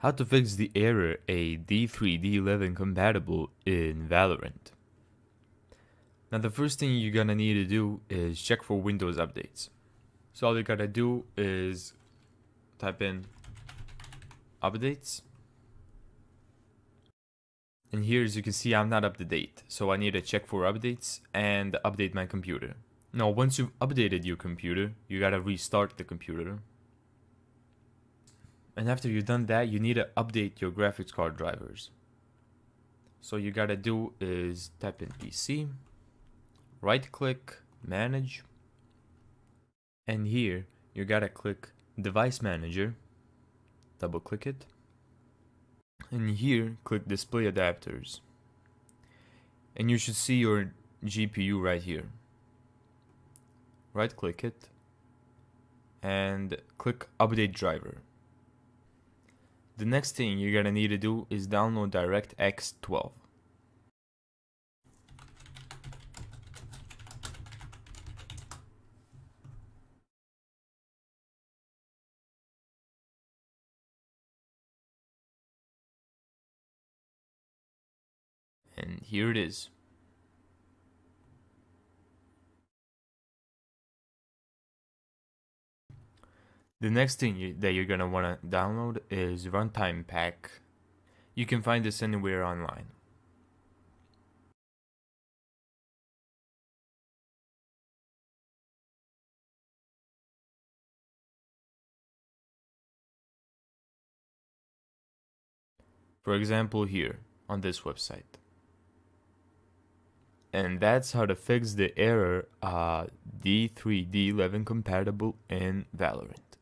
How to fix the error a D3 D11 compatible in Valorant. Now the first thing you're gonna need to do is check for Windows updates. So all you gotta do is type in updates. And here as you can see I'm not up to date. So I need to check for updates and update my computer. Now once you've updated your computer, you gotta restart the computer and after you've done that, you need to update your graphics card drivers. So you gotta do is type in PC, right click, manage, and here you gotta click device manager, double click it, and here click display adapters. And you should see your GPU right here. Right click it and click update driver. The next thing you're gonna need to do is download DirectX 12. And here it is. The next thing you, that you're going to want to download is Runtime Pack. You can find this anywhere online. For example here, on this website. And that's how to fix the error uh, D3, D11 compatible in Valorant.